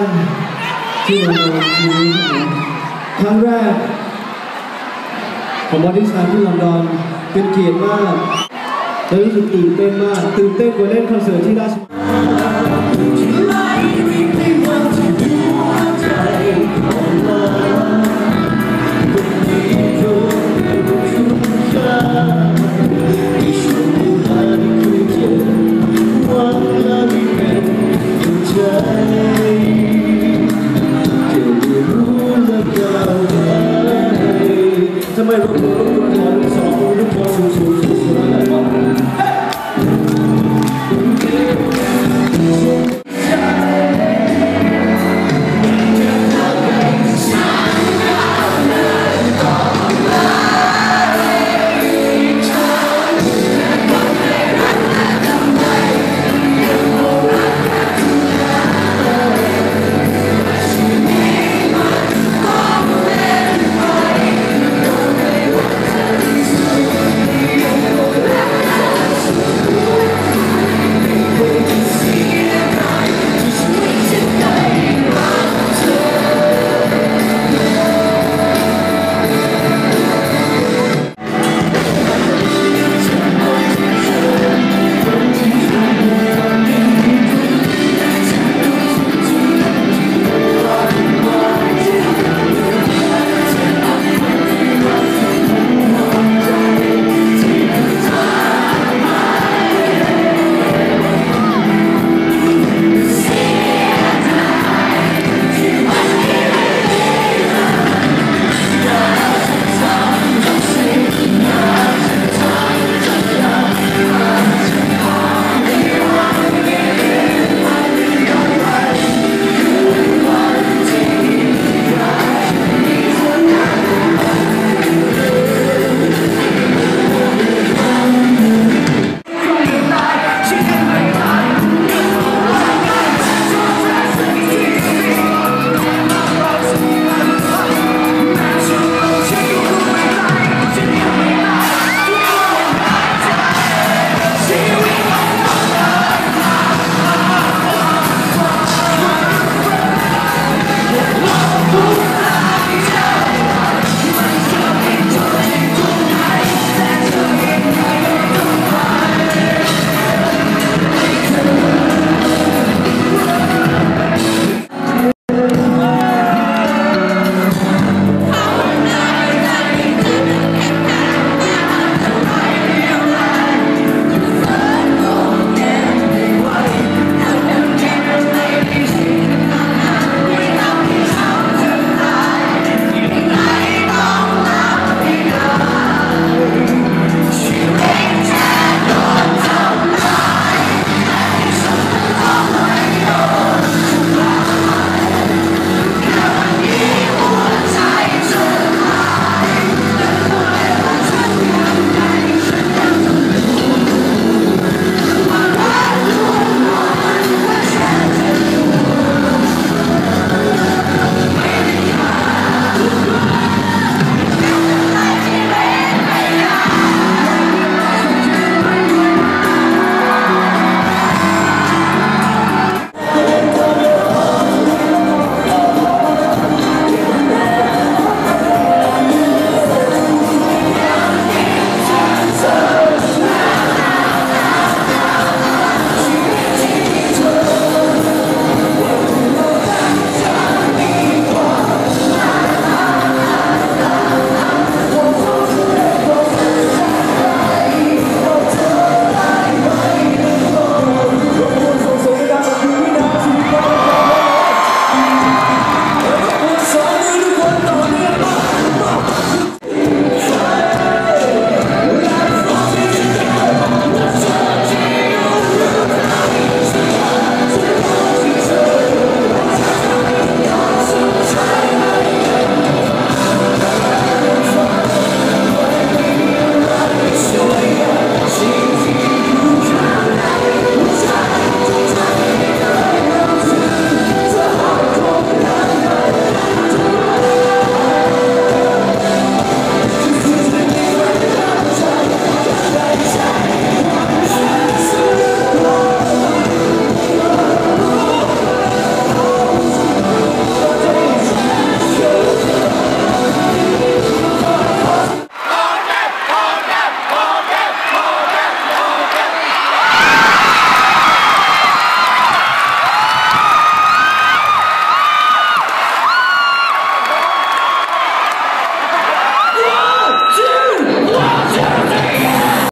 านที่มาในวันนี้ครับผมครั้งแรกของบดิชาทที่ลอนดอนเป็นเกียรติมากและรู้สึกตื่นเต้นมาก ตื่นเต้นกว่าเล่นคอนเสิร์ตที่ราชมัง